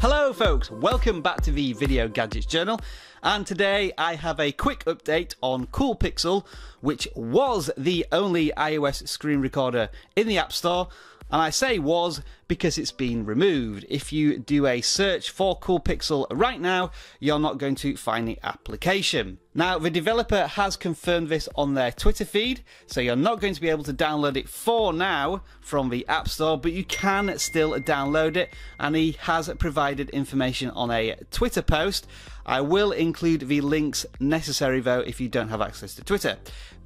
Hello folks, welcome back to the Video Gadgets Journal. And today I have a quick update on Cool Pixel which was the only iOS screen recorder in the App Store. And I say was because it's been removed. If you do a search for Cool Pixel right now, you're not going to find the application. Now, the developer has confirmed this on their Twitter feed, so you're not going to be able to download it for now from the App Store, but you can still download it, and he has provided information on a Twitter post. I will include the links necessary though if you don't have access to Twitter.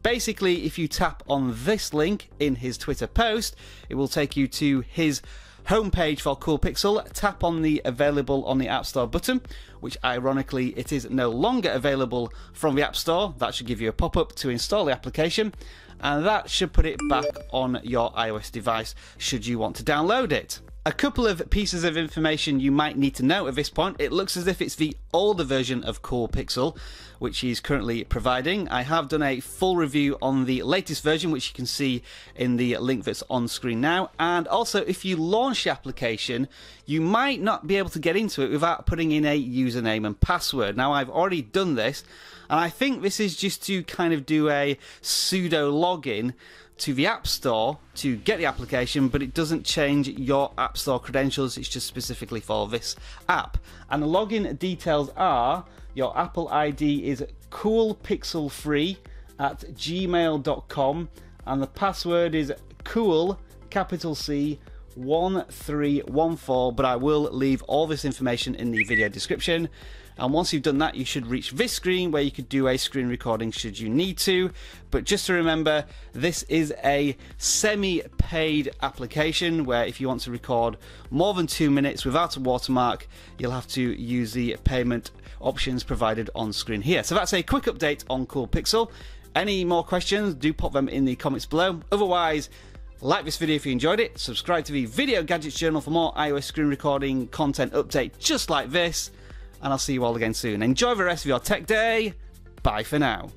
Basically, if you tap on this link in his Twitter post, it will take you to his homepage for Cool Pixel. Tap on the available on the App Store button, which ironically it is no longer available from the App Store. That should give you a pop up to install the application, and that should put it back on your iOS device should you want to download it. A couple of pieces of information you might need to know at this point. It looks as if it's the older version of Cool Pixel, which he's currently providing. I have done a full review on the latest version, which you can see in the link that's on screen now. And also, if you launch the application, you might not be able to get into it without putting in a username and password. Now, I've already done this, and I think this is just to kind of do a pseudo login to the App Store to get the application, but it doesn't change your App Store credentials. It's just specifically for this app. And the login details are your Apple ID is coolpixelfree at gmail.com, and the password is cool, capital C, 1314. But I will leave all this information in the video description. And once you've done that, you should reach this screen where you could do a screen recording should you need to. But just to remember, this is a semi paid application where if you want to record more than two minutes without a watermark, you'll have to use the payment options provided on screen here. So that's a quick update on Cool Pixel. Any more questions, do pop them in the comments below. Otherwise, like this video if you enjoyed it, subscribe to the Video Gadgets Journal for more iOS screen recording content update just like this and I'll see you all again soon. Enjoy the rest of your tech day. Bye for now.